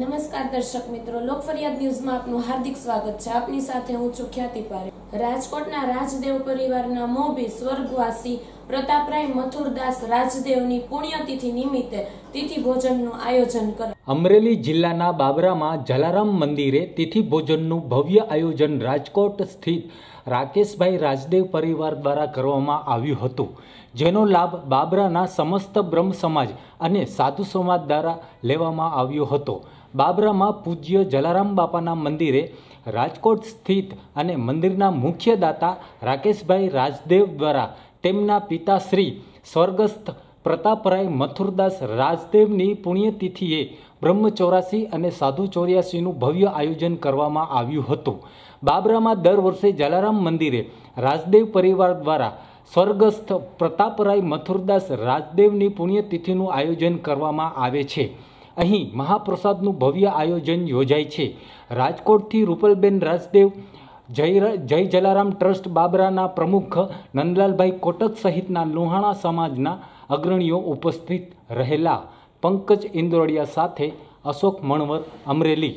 દર્શક મિત્રો, લોક ફરિયાદ ન્યૂઝમાં આપનું હાર્દિક સ્વાગત છે. આપની સાથે હું છું ખ્યાતિ પારે રાજકોટના રાજદેવ પરિવારના મોભી સ્વર્ગવાસી પ્રતાપરાય મથુરદાસ રાજદેવની પુણ્યતિથિ નિમિત્તે તિથિ ભોજનનું આયોજન કરે અમરેલી જિલ્લાના બાબરામાં જલારામ મંદિરે તિથિ ભોજનનું ભવ્ય આયોજન રાજકોટ સ્થિત રાકેશભાઈ રાજદેવ પરિવાર દ્વારા કરવામાં આવ્યું હતું, જેનો લાભ બાબરાના સમસ્ત બ્રહ્મ સમાજ અને સાધુ સમાજ દ્વારા લેવામાં આવ્યો હતો. બાબરામાં પૂજ્ય જલારામ બાપાના મંદિરે રાજકોટ સ્થિત અને મંદિરના મુખ્ય દાતા રાકેશભાઈ રાજદેવ દ્વારા તેમના પિતાશ્રી સ્વર્ગસ્થ પ્રતાપરાય મથુરદાસ રાજદેવની પુણ્યતિથિએ બ્રહ્મ ચોરાસી અને સાધુ ચોર્યાસીનું ભવ્ય આયોજન કરવામાં આવ્યું હતું. બાબરામાં દર વર્ષે જલારામ મંદિરે રાજદેવ પરિવાર દ્વારા સ્વર્ગસ્થ પ્રતાપરાય મથુરદાસ રાજદેવની પુણ્યતિથિનું આયોજન કરવામાં આવે છે. અહીં મહાપ્રસાદનું ભવ્ય આયોજન યોજાય છે. રાજકોટથી રૂપલબેન રાજદેવ જય જય જલારામ ટ્રસ્ટ બાબરાના પ્રમુખ નંદલાલભાઈ કોટક સહિતના લુહાણા સમાજના અગ્રણીઓ ઉપસ્થિત રહેલા પંકજ ઇન્દોડિયા સાથે અશોક મણવર અમરેલી.